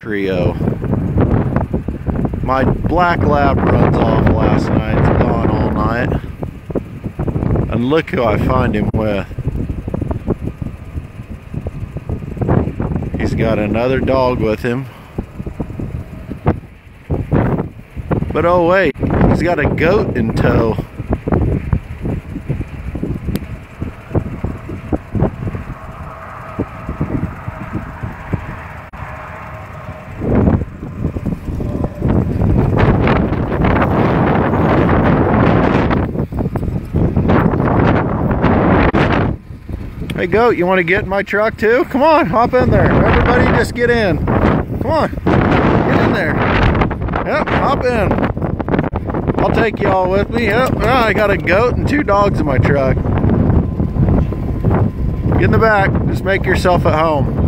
trio. My black lab runs off last night. It's gone all night. And look who I find him with. He's got another dog with him. But oh wait, he's got a goat in tow. Hey goat, you want to get in my truck too? Come on, hop in there. Everybody just get in. Come on, get in there. Yep, hop in. I'll take y'all with me. Yep, oh, I got a goat and two dogs in my truck. Get in the back, just make yourself at home.